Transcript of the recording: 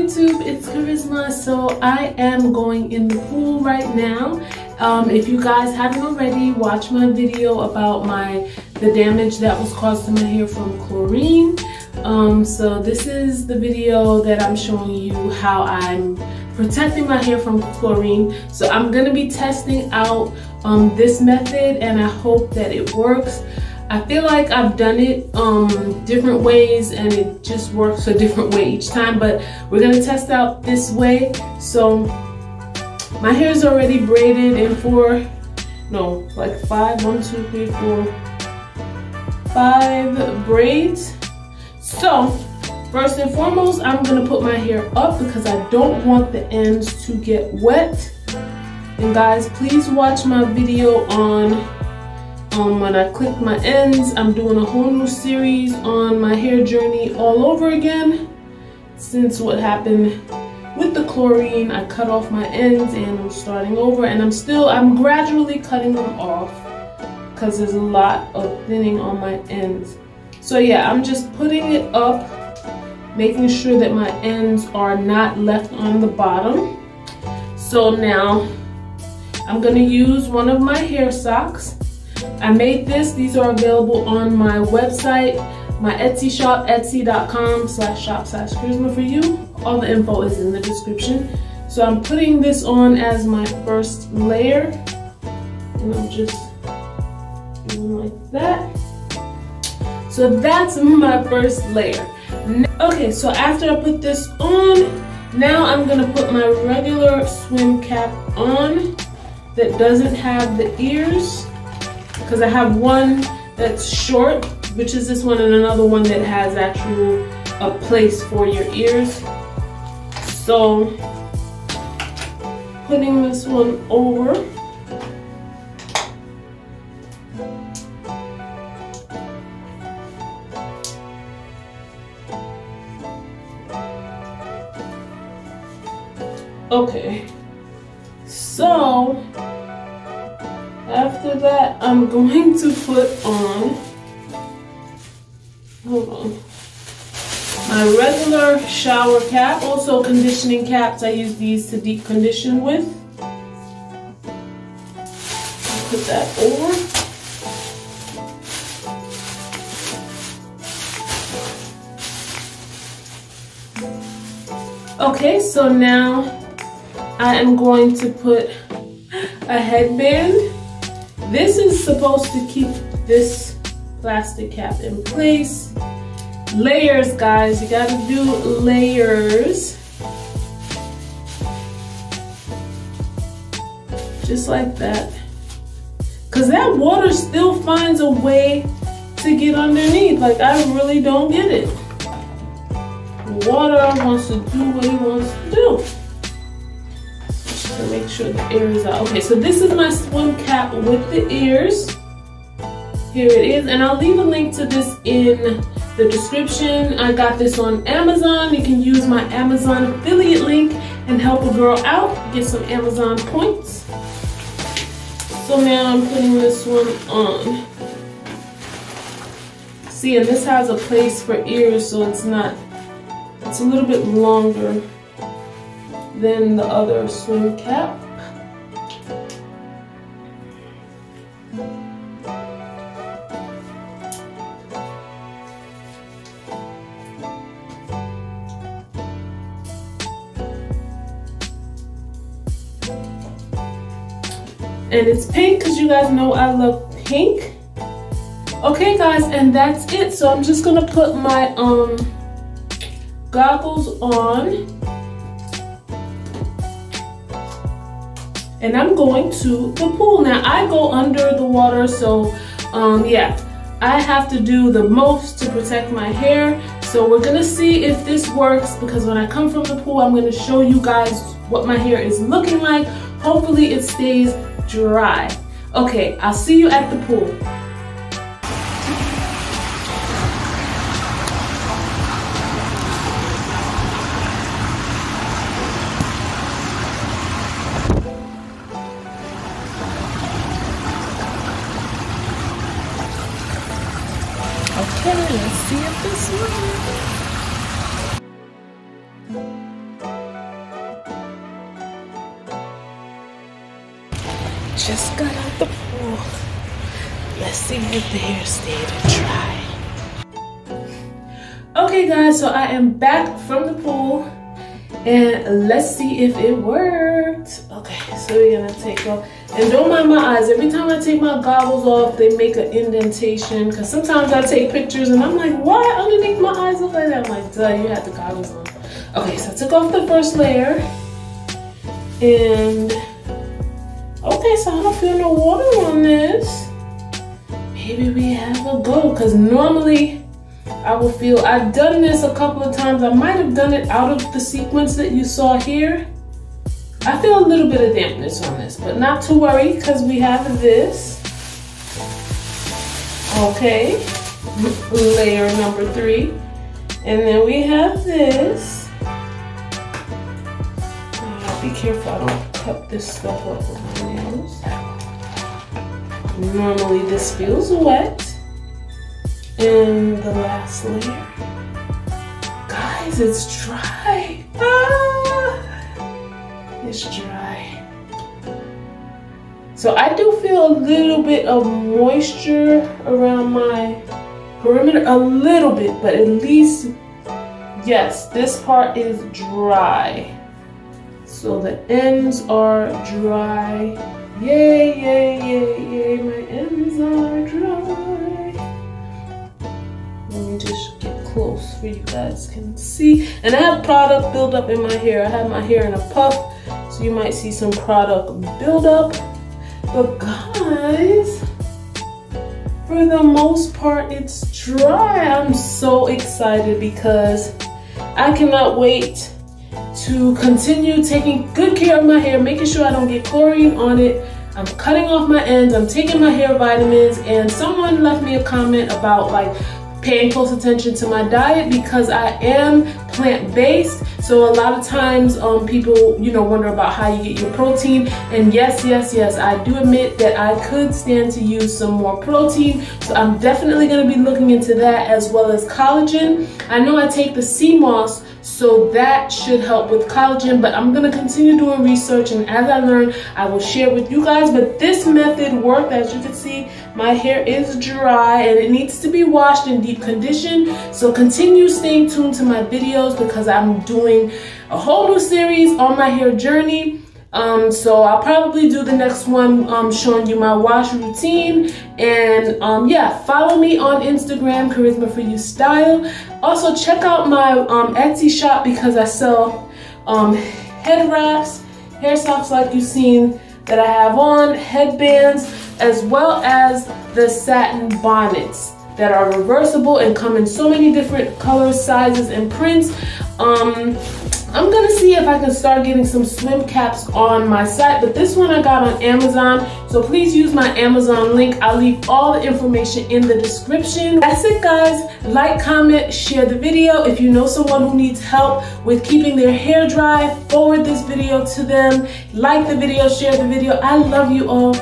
YouTube, it's Kharyzma. So I am going in the pool right now. Um, if you guys haven't already, watch my video about my the damage that was caused to my hair from chlorine. Um, so this is the video that I'm showing you how I'm protecting my hair from chlorine. So I'm gonna be testing out um, this method and I hope that it works. I feel like I've done it um, different ways and it just works a different way each time, but we're gonna test out this way. So my hair is already braided in four, no, like five, one, two, three, four, five braids. So first and foremost, I'm gonna put my hair up because I don't want the ends to get wet. And guys, please watch my video on um, when I click my ends, I'm doing a whole new series on my hair journey all over again. Since what happened with the chlorine, I cut off my ends and I'm starting over and I'm still, I'm gradually cutting them off because there's a lot of thinning on my ends. So yeah, I'm just putting it up, making sure that my ends are not left on the bottom. So now I'm gonna use one of my hair socks I made this. These are available on my website, my Etsy shop, etsy.com slash shop slash kharyzma for you. All the info is in the description. So I'm putting this on as my first layer. And I'm just doing like that. So that's my first layer. Okay, so after I put this on, now I'm gonna put my regular swim cap on that doesn't have the ears because I have one that's short, which is this one, and another one that has actual a place for your ears. So putting this one over. Okay, so after that, I'm going to put on, hold on, my regular shower cap, also conditioning caps. I use these to deep condition with. Put that over. Okay, so now I am going to put a headband this is supposed to keep this plastic cap in place. Layers, guys, you gotta do layers. Just like that. Cause that water still finds a way to get underneath. Like I really don't get it. Water wants to do what it wants to do to make sure the ears are okay so this is my swim cap with the ears. Here it is and I'll leave a link to this in the description. I got this on Amazon. You can use my Amazon affiliate link and help a girl out get some Amazon points. So now I'm putting this one on. See and this has a place for ears so it's not it's a little bit longer then the other swim cap. And it's pink because you guys know I love pink. Okay guys, and that's it. So I'm just gonna put my um goggles on. And I'm going to the pool. Now I go under the water, so um, yeah, I have to do the most to protect my hair. So we're gonna see if this works because when I come from the pool, I'm gonna show you guys what my hair is looking like. Hopefully it stays dry. Okay, I'll see you at the pool. Just got out the pool. Let's see if the hair stayed dry. Okay guys, so I am back from the pool and let's see if it worked. Okay, so we're gonna take off. And don't mind my eyes. Every time I take my goggles off, they make an indentation. Cause sometimes I take pictures and I'm like, why underneath my eyes look like that? I'm like, duh, you had the goggles on. Okay, so I took off the first layer. And, okay, so I don't feel no water on this. Maybe we have a go. Cause normally, I will feel, I've done this a couple of times. I might have done it out of the sequence that you saw here. I feel a little bit of dampness on this, but not to worry because we have this. Okay, layer number three. And then we have this. Oh, be careful I don't cut this stuff up. Normally this feels wet. And the last layer. Guys, it's dry. Ah, it's dry. So I do feel a little bit of moisture around my perimeter, a little bit, but at least, yes, this part is dry. So the ends are dry. Yay, yay, yay, yay, my ends are dry Let me just get close for you guys can see. And I have product buildup in my hair. I have my hair in a puff, so you might see some product buildup. But guys, for the most part, it's dry. I'm so excited because I cannot wait to continue taking good care of my hair, making sure I don't get chlorine on it. I'm cutting off my ends, I'm taking my hair vitamins, and someone left me a comment about like paying close attention to my diet because I am plant-based. So a lot of times um, people, you know, wonder about how you get your protein. And yes, yes, yes, I do admit that I could stand to use some more protein. So I'm definitely gonna be looking into that as well as collagen. I know I take the sea moss so that should help with collagen, but I'm gonna continue doing research and as I learn, I will share with you guys. But this method worked, as you can see, my hair is dry and it needs to be washed in deep condition. So continue staying tuned to my videos because I'm doing a whole new series on my hair journey. Um, so I'll probably do the next one um, showing you my wash routine. And um, yeah, follow me on Instagram, Kharyzma for You Style. Also check out my um, Etsy shop because I sell um, head wraps, hair socks like you've seen that I have on, headbands, as well as the satin bonnets that are reversible and come in so many different colors, sizes, and prints. Um, I'm gonna see if I can start getting some swim caps on my site, but this one I got on Amazon, so please use my Amazon link. I'll leave all the information in the description. That's it guys. Like, comment, share the video. If you know someone who needs help with keeping their hair dry, forward this video to them. Like the video, share the video. I love you all.